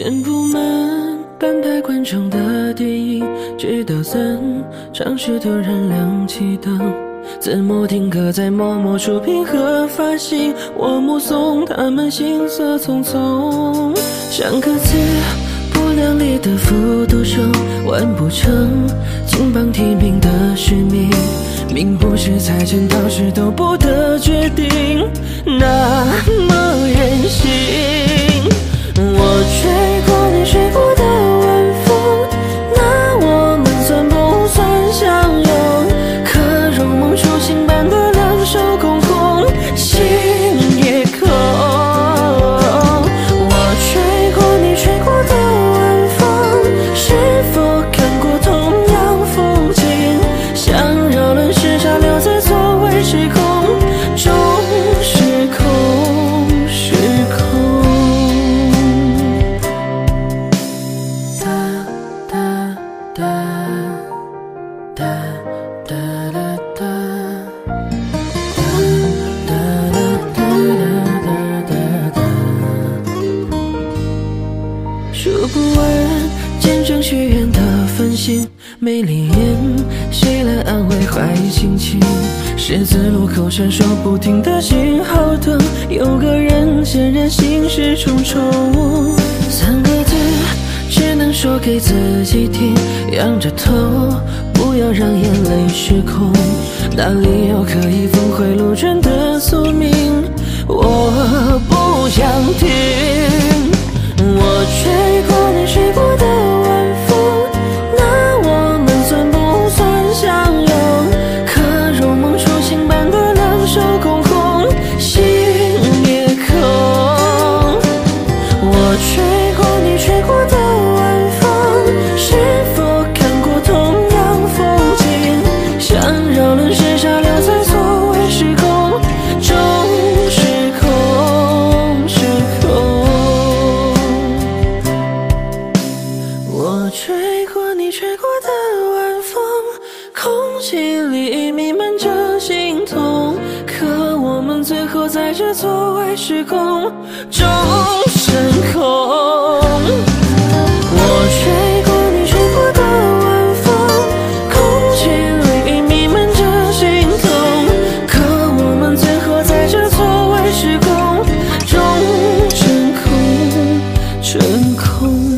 填不满半排观众的电影，直到散场时突然亮起灯。字幕定格在某某出品和发行，我目送他们行色匆匆，像个字不量力的复读生，完不成金榜题名的使命，命不是财神到时都不得决定，那么任性。不完见证许愿的繁星，没灵验，谁来安慰坏心情？十字路口闪烁不停的信号灯，有个人显然心事重重。三个字只能说给自己听，仰着头，不要让眼泪失控。哪里有可以峰回路转的宿命？我不想听。我吹过你吹过的晚风，那我们算不算相拥？可如梦初醒般的两手空空，心也空。我吹吹过的晚风空气里弥漫着心痛。可我们最后在这错位时空终成空。我吹过你吹过的晚风空气里弥漫着心痛。可我们最后在这错位时空终成空成空。